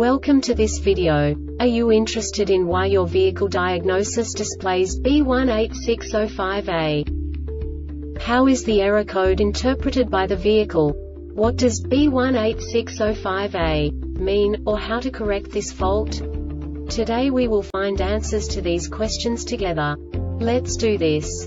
Welcome to this video. Are you interested in why your vehicle diagnosis displays B18605A? How is the error code interpreted by the vehicle? What does B18605A mean, or how to correct this fault? Today we will find answers to these questions together. Let's do this.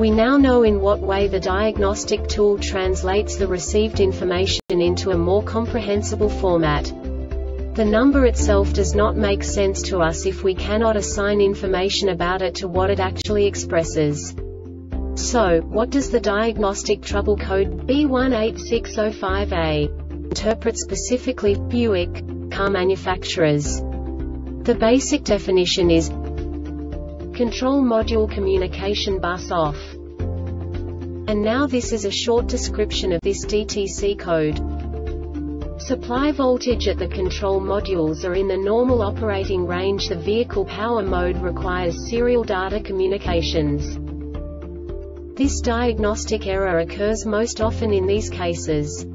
We now know in what way the diagnostic tool translates the received information into a more comprehensible format. The number itself does not make sense to us if we cannot assign information about it to what it actually expresses. So, what does the diagnostic trouble code B18605A interpret specifically Buick car manufacturers? The basic definition is Control Module Communication Bus Off. And now this is a short description of this DTC code. Supply voltage at the control modules are in the normal operating range The vehicle power mode requires serial data communications. This diagnostic error occurs most often in these cases.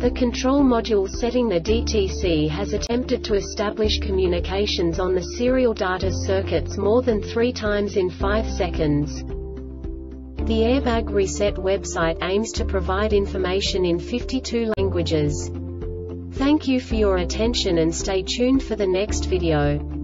The control module setting the DTC has attempted to establish communications on the serial data circuits more than three times in five seconds. The Airbag Reset website aims to provide information in 52 languages. Thank you for your attention and stay tuned for the next video.